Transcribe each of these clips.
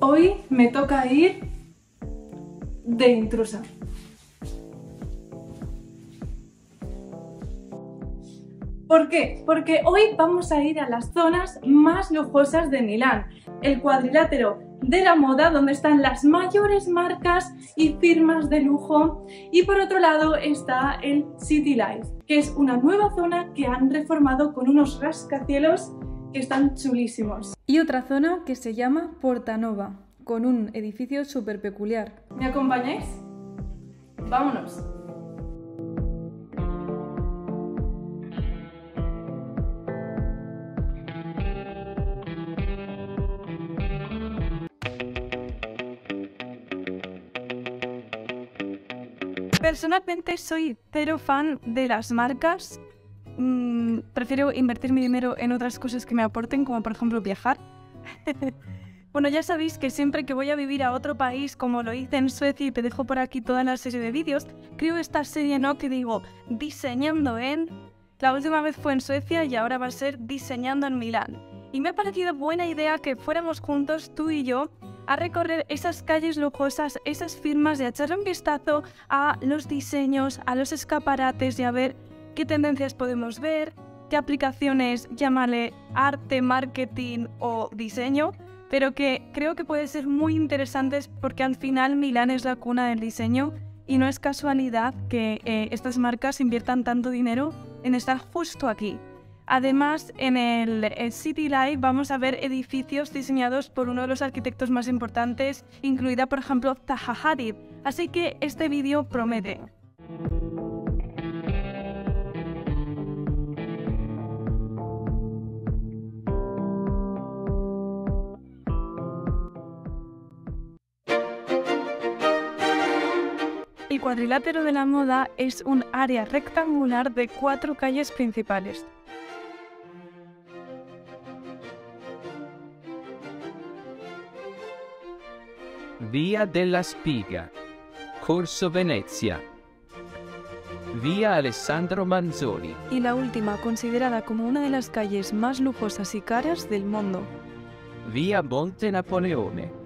Hoy me toca ir de intrusa. ¿Por qué? Porque hoy vamos a ir a las zonas más lujosas de Milán, el cuadrilátero de la moda donde están las mayores marcas y firmas de lujo y por otro lado está el City Life, que es una nueva zona que han reformado con unos rascacielos que están chulísimos. Y otra zona que se llama Portanova, con un edificio súper peculiar. ¿Me acompañáis? Vámonos. Personalmente soy cero fan de las marcas. Prefiero invertir mi dinero en otras cosas que me aporten, como por ejemplo viajar. bueno, ya sabéis que siempre que voy a vivir a otro país, como lo hice en Suecia y te dejo por aquí toda la serie de vídeos, creo esta serie, ¿no? Que digo, diseñando en... La última vez fue en Suecia y ahora va a ser diseñando en Milán. Y me ha parecido buena idea que fuéramos juntos, tú y yo, a recorrer esas calles lujosas, esas firmas, y a echarle un vistazo a los diseños, a los escaparates y a ver qué tendencias podemos ver, qué aplicaciones, llámale arte, marketing o diseño, pero que creo que puede ser muy interesantes porque al final Milán es la cuna del diseño y no es casualidad que eh, estas marcas inviertan tanto dinero en estar justo aquí. Además, en el, City Life vamos a ver edificios diseñados por uno de los arquitectos más importantes, incluida por ejemplo Zaha Hadid. Así que este vídeo promete. Cuadrilátero de la moda es un área rectangular de cuatro calles principales. Via della Spiga, Corso Venezia, Via Alessandro Manzoni. Y la última, considerada como una de las calles más lujosas y caras del mundo. Via Monte Napoleone.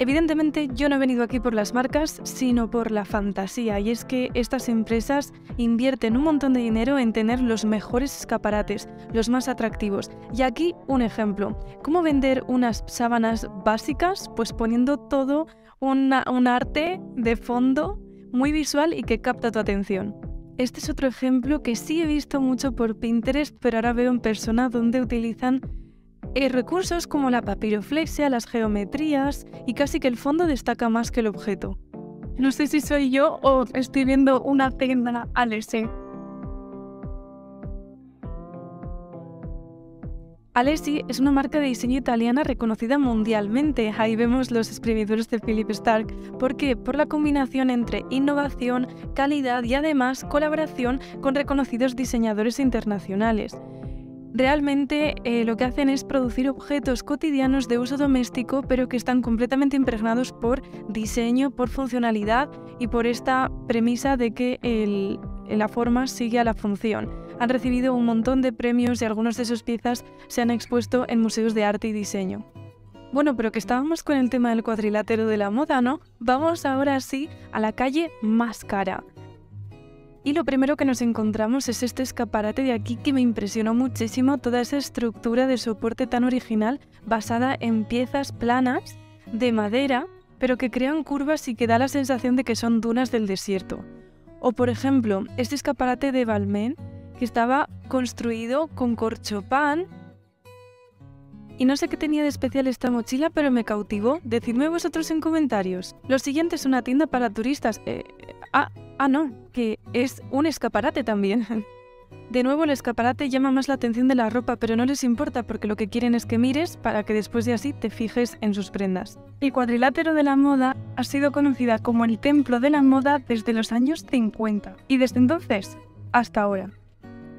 Evidentemente yo no he venido aquí por las marcas, sino por la fantasía, y es que estas empresas invierten un montón de dinero en tener los mejores escaparates, los más atractivos. Y aquí un ejemplo, ¿cómo vender unas sábanas básicas? Pues poniendo todo un arte de fondo muy visual y que capta tu atención. Este es otro ejemplo que sí he visto mucho por Pinterest, pero ahora veo en persona donde utilizan hay recursos como la papiroflexia, las geometrías y casi que el fondo destaca más que el objeto. No sé si soy yo o estoy viendo una tienda Alessi. Alessi es una marca de diseño italiana reconocida mundialmente. Ahí vemos los exprimidores de Philip Stark. ¿Por qué? Por la combinación entre innovación, calidad y además colaboración con reconocidos diseñadores internacionales realmente eh, lo que hacen es producir objetos cotidianos de uso doméstico, pero que están completamente impregnados por diseño, por funcionalidad y por esta premisa de que la forma sigue a la función. Han recibido un montón de premios y algunas de sus piezas se han expuesto en museos de arte y diseño. Bueno, pero que estábamos con el tema del cuadrilátero de la moda, ¿no? Vamos ahora sí a la calle más cara. Y lo primero que nos encontramos es este escaparate de aquí que me impresionó muchísimo, toda esa estructura de soporte tan original basada en piezas planas de madera, pero que crean curvas y que da la sensación de que son dunas del desierto. O por ejemplo, este escaparate de Balmain, que estaba construido con corchopán. Y no sé qué tenía de especial esta mochila, pero me cautivó. Decidme vosotros en comentarios. Lo siguiente es una tienda para turistas. Eh, ah, Ah, no, que es un escaparate también. De nuevo el escaparate llama más la atención de la ropa, pero no les importa porque lo que quieren es que mires para que después de así te fijes en sus prendas. El cuadrilátero de la moda ha sido conocida como el templo de la moda desde los años 50 y desde entonces hasta ahora.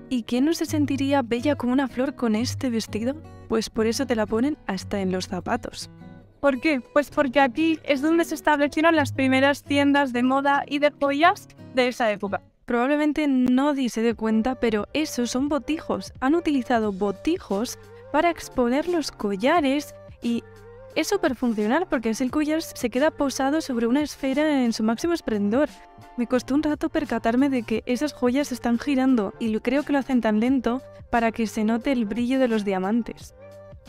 ¿Y quién no se sentiría bella como una flor con este vestido? Pues por eso te la ponen hasta en los zapatos. ¿Por qué? Pues porque aquí es donde se establecieron las primeras tiendas de moda y de joyas de esa época. Probablemente no se de cuenta, pero esos son botijos. Han utilizado botijos para exponer los collares y es súper funcional porque el Silk se queda posado sobre una esfera en su máximo esplendor. Me costó un rato percatarme de que esas joyas están girando y creo que lo hacen tan lento para que se note el brillo de los diamantes.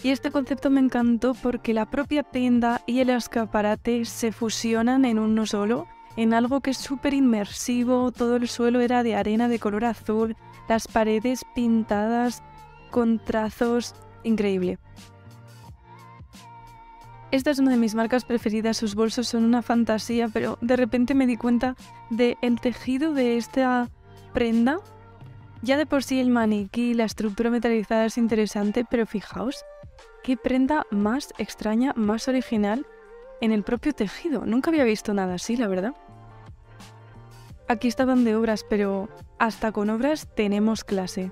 Y este concepto me encantó porque la propia tienda y el escaparate se fusionan en uno solo, en algo que es súper inmersivo, todo el suelo era de arena de color azul, las paredes pintadas con trazos increíble. Esta es una de mis marcas preferidas, sus bolsos son una fantasía, pero de repente me di cuenta de el tejido de esta prenda. Ya de por sí el maniquí, la estructura metalizada es interesante, pero fijaos, qué prenda más extraña, más original en el propio tejido. Nunca había visto nada así, la verdad. Aquí estaban de obras, pero hasta con obras tenemos clase.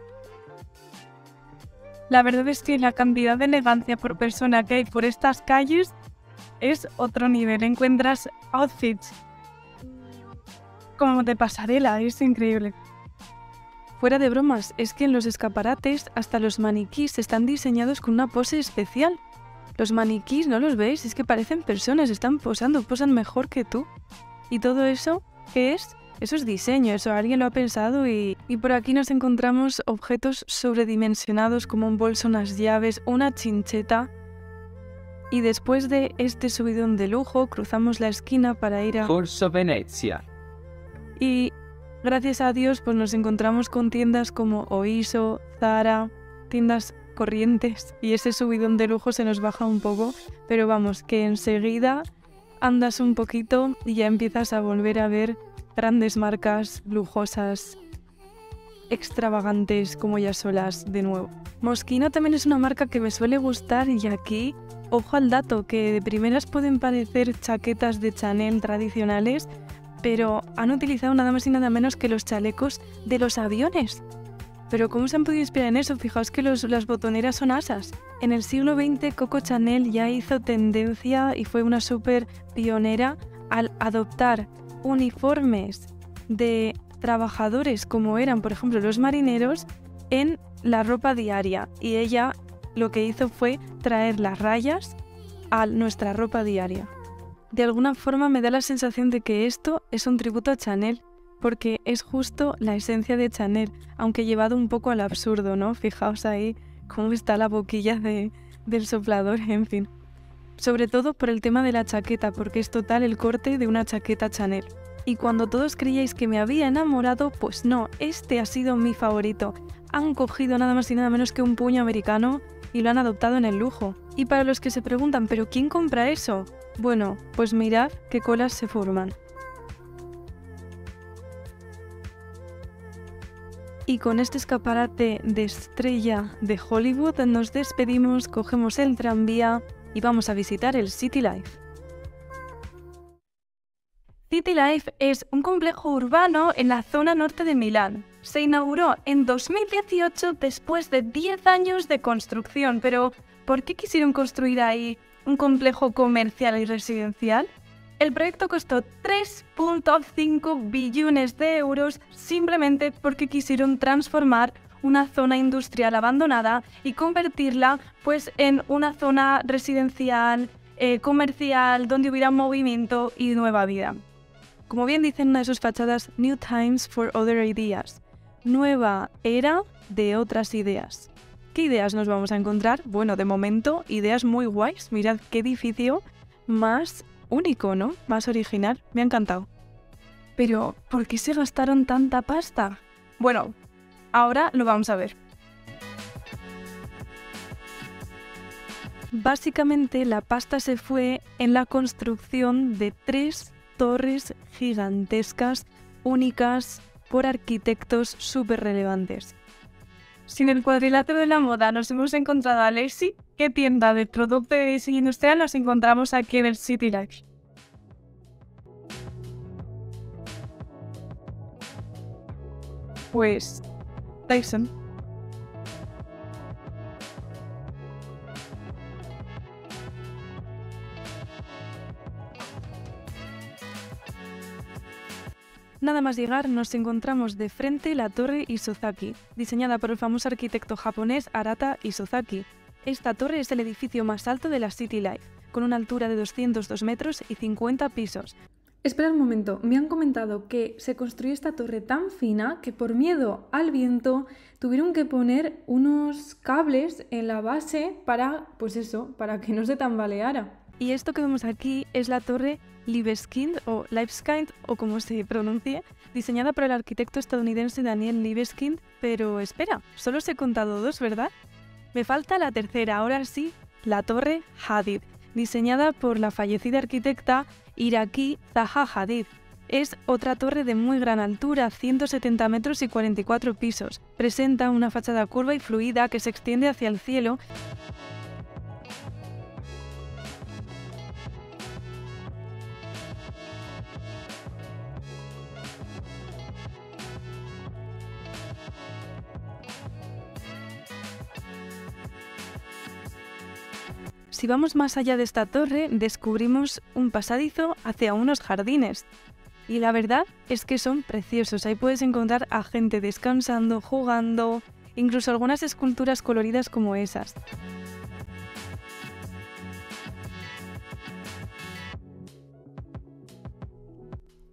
La verdad es que la cantidad de elegancia por persona que hay por estas calles es otro nivel. Encuentras outfits como de pasarela, es increíble. Fuera de bromas, es que en los escaparates hasta los maniquís están diseñados con una pose especial. Los maniquís, ¿no los veis? Es que parecen personas, están posando, posan mejor que tú. ¿Y todo eso qué es? Eso es diseño, eso alguien lo ha pensado y, y por aquí nos encontramos objetos sobredimensionados como un bolso, unas llaves, una chincheta. Y después de este subidón de lujo, cruzamos la esquina para ir a... Corso Venezia. Y gracias a Dios pues nos encontramos con tiendas como Oiso, Zara, tiendas corrientes y ese subidón de lujo se nos baja un poco, pero vamos, que enseguida andas un poquito y ya empiezas a volver a ver grandes marcas lujosas, extravagantes como ya solas de nuevo. Moschino también es una marca que me suele gustar y aquí, ojo al dato, que de primeras pueden parecer chaquetas de Chanel tradicionales, pero han utilizado nada más y nada menos que los chalecos de los aviones. Pero ¿cómo se han podido inspirar en eso? Fijaos que las botoneras son asas. En el siglo XX Coco Chanel ya hizo tendencia y fue una súper pionera al adoptar uniformes de trabajadores como eran, por ejemplo, los marineros en la ropa diaria y ella lo que hizo fue traer las rayas a nuestra ropa diaria. De alguna forma me da la sensación de que esto es un tributo a Chanel, porque es justo la esencia de Chanel, aunque llevado un poco al absurdo, ¿no? Fijaos ahí cómo está la boquilla de, del soplador, en fin sobre todo por el tema de la chaqueta, porque es total el corte de una chaqueta Chanel. Y cuando todos creíais que me había enamorado, pues no, este ha sido mi favorito. Han cogido nada más y nada menos que un puño americano y lo han adoptado en el lujo. Y para los que se preguntan, ¿pero quién compra eso? Bueno, pues mirad qué colas se forman. Y con este escaparate de estrella de Hollywood nos despedimos, cogemos el tranvía y vamos a visitar el City Life. City Life es un complejo urbano en la zona norte de Milán. Se inauguró en 2018 después de 10 años de construcción, pero ¿por qué quisieron construir ahí un complejo comercial y residencial? El proyecto costó 3.5 billones de euros simplemente porque quisieron transformar una zona industrial abandonada y convertirla pues en una zona residencial, eh, comercial, donde hubiera movimiento y nueva vida. Como bien dicen una de sus fachadas, New Times for Other Ideas, nueva era de otras ideas. ¿Qué ideas nos vamos a encontrar? Bueno, de momento, ideas muy guays. Mirad qué edificio más único, ¿no? Más original. Me ha encantado. Pero, ¿por qué se gastaron tanta pasta? Bueno, Ahora lo vamos a ver. Básicamente la pasta se fue en la construcción de tres torres gigantescas, únicas, por arquitectos súper relevantes. Sin el cuadrilátero de la moda nos hemos encontrado a Lacey, ¿qué tienda de producto de diseño industrial nos encontramos aquí en el City Life? Pues Tyson. Nada más llegar nos encontramos de frente la torre Isozaki, diseñada por el famoso arquitecto japonés Arata Isozaki. Esta torre es el edificio más alto de la City Life, con una altura de 202 metros y 50 pisos. Espera un momento, me han comentado que se construyó esta torre tan fina que por miedo al viento tuvieron que poner unos cables en la base para, pues eso, para que no se tambaleara. Y esto que vemos aquí es la torre Libeskind o Libeskind o como se pronuncie, diseñada por el arquitecto estadounidense Daniel Libeskind, pero espera, solo os he contado dos, ¿verdad? Me falta la tercera, ahora sí, la torre Hadid, diseñada por la fallecida arquitecta iraquí Zaha Hadid. Es otra torre de muy gran altura, 170 metros y 44 pisos. Presenta una fachada curva y fluida que se extiende hacia el cielo Si vamos más allá de esta torre, descubrimos un pasadizo hacia unos jardines. Y la verdad es que son preciosos. Ahí puedes encontrar a gente descansando, jugando, incluso algunas esculturas coloridas como esas.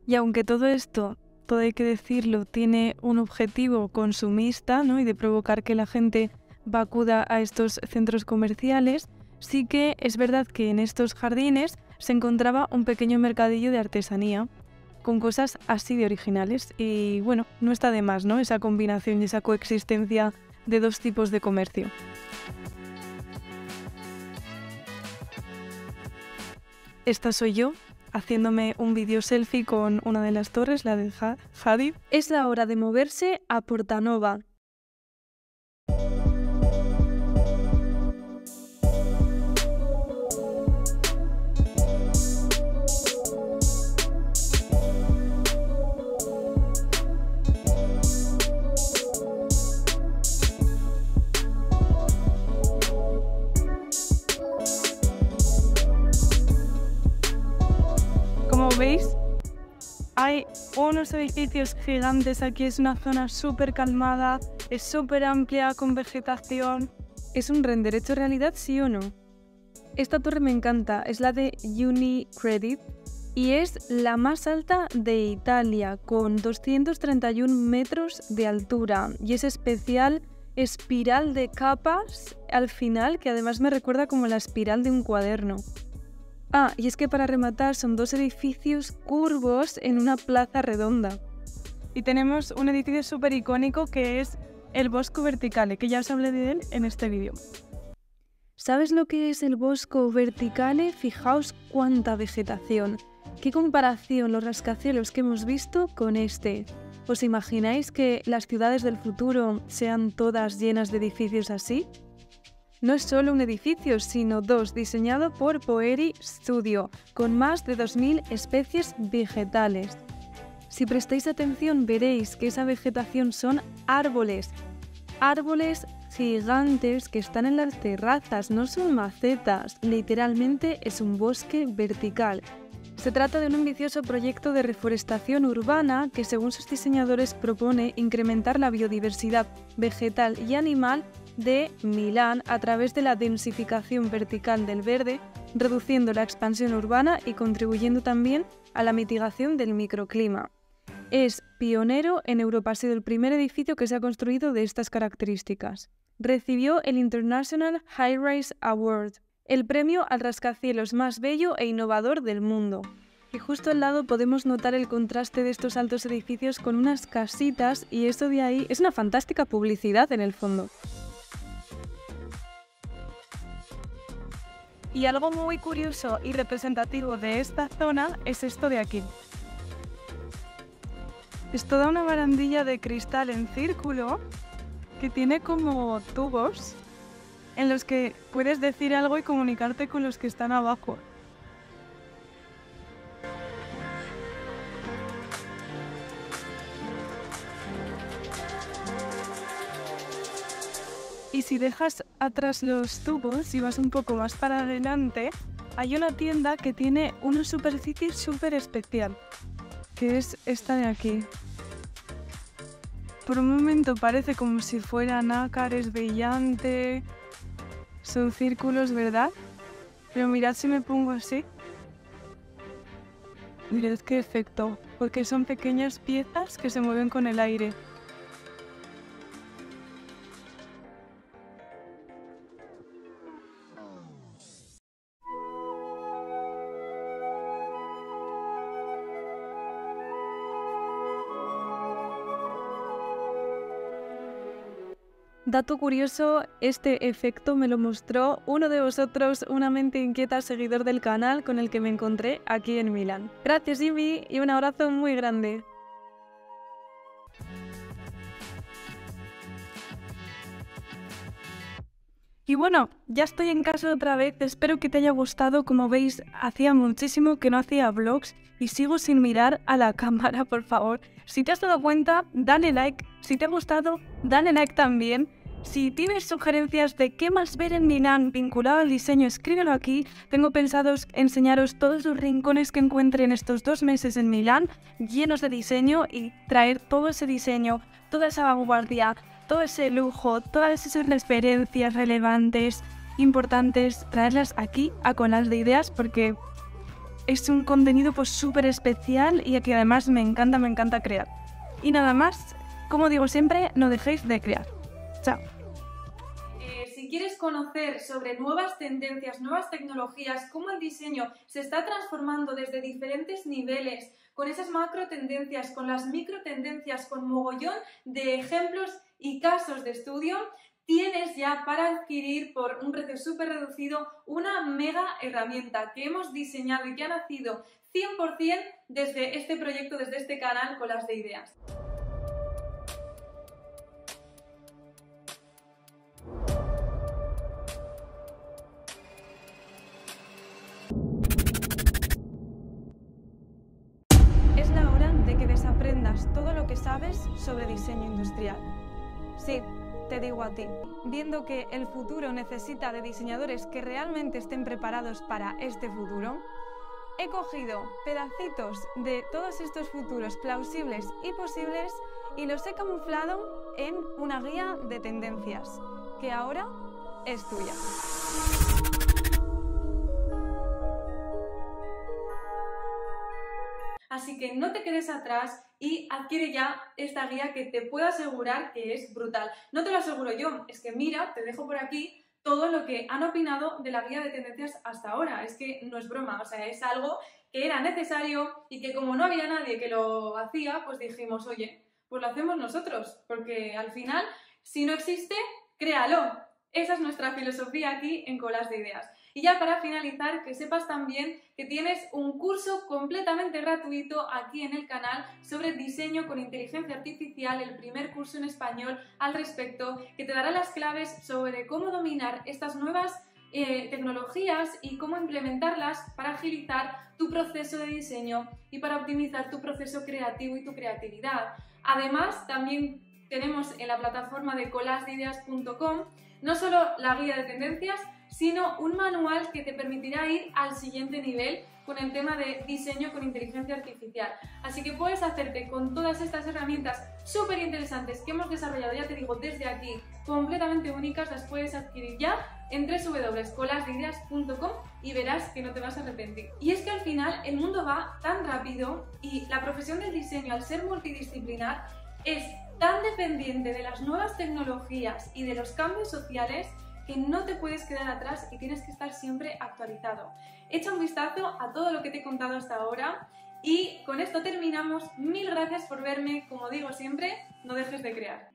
Y aunque todo esto, todo hay que decirlo, tiene un objetivo consumista ¿no? y de provocar que la gente acuda a estos centros comerciales, sí que es verdad que en estos jardines se encontraba un pequeño mercadillo de artesanía con cosas así de originales y bueno, no está de más, ¿no? Esa combinación y esa coexistencia de dos tipos de comercio. Esta soy yo, haciéndome un video selfie con una de las torres, la de Hadid. Es la hora de moverse a Portanova, unos edificios gigantes aquí, es una zona súper calmada, es súper amplia con vegetación. ¿Es un render hecho realidad, sí o no? Esta torre me encanta, es la de UniCredit y es la más alta de Italia, con 231 metros de altura y es especial espiral de capas al final que además me recuerda como la espiral de un cuaderno. Ah, y es que para rematar son dos edificios curvos en una plaza redonda. Y tenemos un edificio súper icónico que es el Bosco Verticale, que ya os hablé de él en este vídeo. ¿Sabes lo que es el Bosco Verticale? Fijaos cuánta vegetación. ¿Qué comparación los rascacielos que hemos visto con este? ¿Os imagináis que las ciudades del futuro sean todas llenas de edificios así? No es solo un edificio, sino dos, diseñado por Poeri Studio, con más de 2.000 especies vegetales. Si prestáis atención veréis que esa vegetación son árboles, árboles gigantes que están en las terrazas, no son macetas, literalmente es un bosque vertical. Se trata de un ambicioso proyecto de reforestación urbana que según sus diseñadores propone incrementar la biodiversidad vegetal y animal de Milán a través de la densificación vertical del verde, reduciendo la expansión urbana y contribuyendo también a la mitigación del microclima. Es pionero en Europa, ha sido el primer edificio que se ha construido de estas características. Recibió el International High Rise Award, el premio al rascacielos más bello e innovador del mundo. Y justo al lado podemos notar el contraste de estos altos edificios con unas casitas y esto de ahí es una fantástica publicidad en el fondo. Y algo muy curioso y representativo de esta zona es esto de aquí. Es toda una barandilla de cristal en círculo que tiene como tubos en los que puedes decir algo y comunicarte con los que están abajo. Si dejas atrás los tubos y vas un poco más para adelante, hay una tienda que tiene una superficie súper especial, que es esta de aquí. Por un momento parece como si fuera nácar, es brillante, son círculos, ¿verdad? Pero mirad si me pongo así. Mirad qué efecto, porque son pequeñas piezas que se mueven con el aire. Dato curioso, este efecto me lo mostró uno de vosotros, una mente inquieta seguidor del canal con el que me encontré aquí en Milán. Gracias Jimmy y un abrazo muy grande. Y bueno, ya estoy en casa otra vez, espero que te haya gustado, como veis hacía muchísimo que no hacía vlogs y sigo sin mirar a la cámara, por favor. Si te has dado cuenta, dale like, si te ha gustado, dale like también. Si tienes sugerencias de qué más ver en Milán vinculado al diseño, escríbelo aquí. Tengo pensado enseñaros todos los rincones que encuentre en estos dos meses en Milán, llenos de diseño y traer todo ese diseño, toda esa vanguardia, todo ese lujo, todas esas referencias relevantes, importantes, traerlas aquí a Colas de Ideas porque es un contenido pues súper especial y que además me encanta, me encanta crear. Y nada más, como digo siempre, no dejéis de crear. Chao. Quieres conocer sobre nuevas tendencias, nuevas tecnologías, cómo el diseño se está transformando desde diferentes niveles, con esas macro tendencias, con las micro tendencias, con mogollón de ejemplos y casos de estudio, tienes ya para adquirir por un precio súper reducido una mega herramienta que hemos diseñado y que ha nacido 100% desde este proyecto, desde este canal con las de ideas. Sabes sobre diseño industrial. Sí, te digo a ti, viendo que el futuro necesita de diseñadores que realmente estén preparados para este futuro, he cogido pedacitos de todos estos futuros plausibles y posibles y los he camuflado en una guía de tendencias, que ahora es tuya. Así que no te quedes atrás y adquiere ya esta guía que te puedo asegurar que es brutal. No te lo aseguro yo, es que mira, te dejo por aquí todo lo que han opinado de la guía de tendencias hasta ahora. Es que no es broma, o sea, es algo que era necesario y que como no había nadie que lo hacía, pues dijimos, oye, pues lo hacemos nosotros, porque al final, si no existe, créalo. Esa es nuestra filosofía aquí en Colas de Ideas. Y ya para finalizar, que sepas también que tienes un curso completamente gratuito aquí en el canal sobre diseño con inteligencia artificial, el primer curso en español al respecto, que te dará las claves sobre cómo dominar estas nuevas eh, tecnologías y cómo implementarlas para agilizar tu proceso de diseño y para optimizar tu proceso creativo y tu creatividad. Además, también tenemos en la plataforma de colasdeideas.com no solo la guía de tendencias, sino un manual que te permitirá ir al siguiente nivel con el tema de diseño con inteligencia artificial. Así que puedes hacerte con todas estas herramientas súper interesantes que hemos desarrollado, ya te digo, desde aquí, completamente únicas, las puedes adquirir ya en www.colasdeideas.com y verás que no te vas a arrepentir. Y es que al final el mundo va tan rápido y la profesión del diseño, al ser multidisciplinar, es tan dependiente de las nuevas tecnologías y de los cambios sociales que no te puedes quedar atrás y tienes que estar siempre actualizado. Echa un vistazo a todo lo que te he contado hasta ahora y con esto terminamos. Mil gracias por verme. Como digo siempre, no dejes de crear.